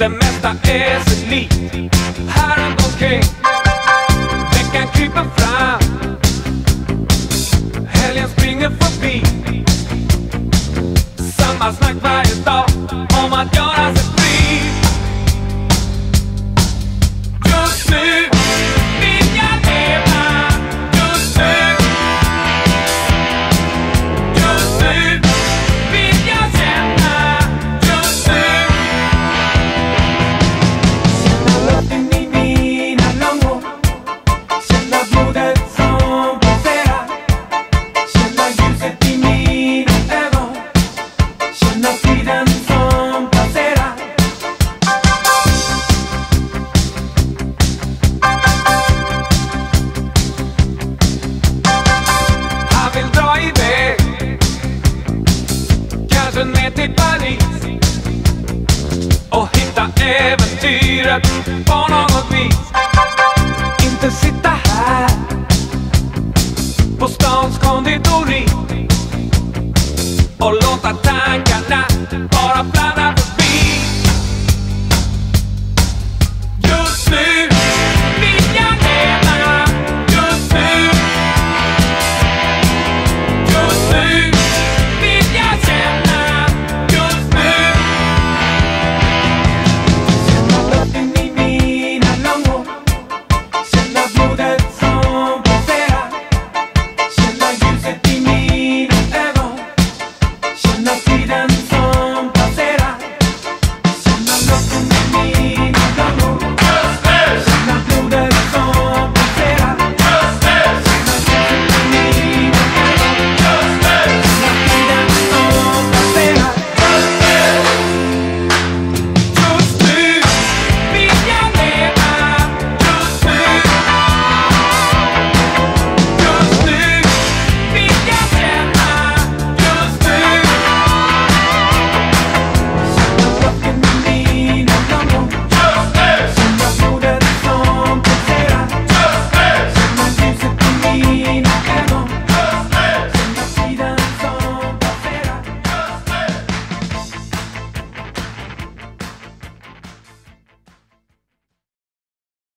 Det mesta är sig likt här runt omkring. Veckan kryper fram. Helgen springer förbi. Samma snack varje dag om att göra sig iväg Kanske ner till Paris Och hitta äventyret på något vis.